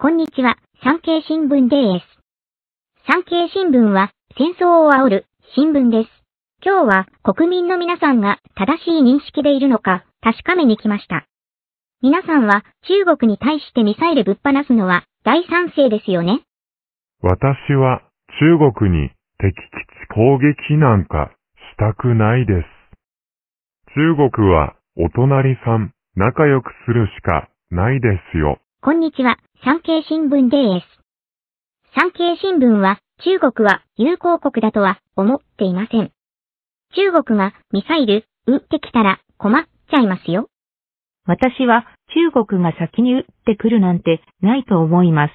こんにちは、産経新聞です。産経新聞は戦争を煽る新聞です。今日は国民の皆さんが正しい認識でいるのか確かめに来ました。皆さんは中国に対してミサイルぶっ放すのは大賛成ですよね私は中国に敵基地攻撃なんかしたくないです。中国はお隣さん仲良くするしかないですよ。こんにちは、産経新聞です。産経新聞は中国は友好国だとは思っていません。中国がミサイル撃ってきたら困っちゃいますよ。私は中国が先に撃ってくるなんてないと思います。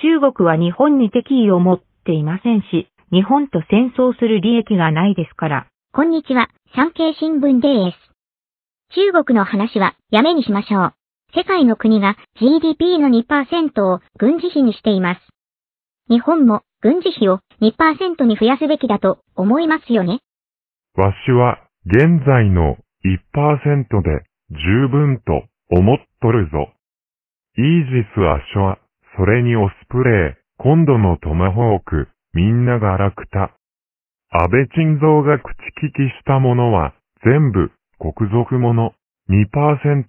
中国は日本に敵意を持っていませんし、日本と戦争する利益がないですから。こんにちは、産経新聞です。中国の話はやめにしましょう。世界の国が GDP の2%を軍事費にしています。日本も軍事費を2%に増やすべきだと思いますよね。わしは現在の1%で十分と思っとるぞ。イージス・アショア、それにオスプレイ、今度のトマホーク、みんなが荒くた。安倍晋三が口利きしたものは全部国賊もの2%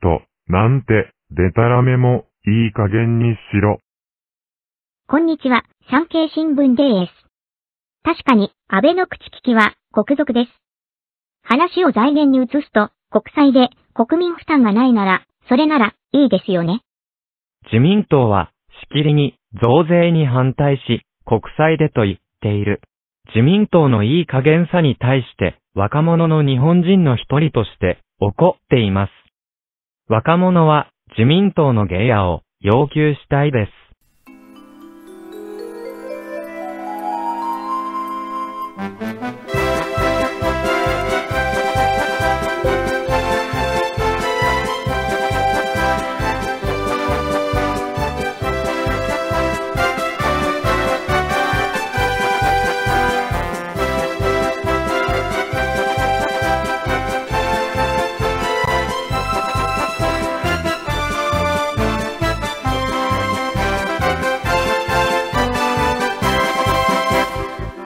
なんてデタラメもいい加減にしろ。こんにちは、産経新聞です。確かに、安倍の口利きは国賊です。話を財源に移すと、国債で国民負担がないなら、それならいいですよね。自民党は、しきりに増税に反対し、国債でと言っている。自民党のいい加減さに対して、若者の日本人の一人として怒っています。若者は自民党のゲイヤを要求したいです。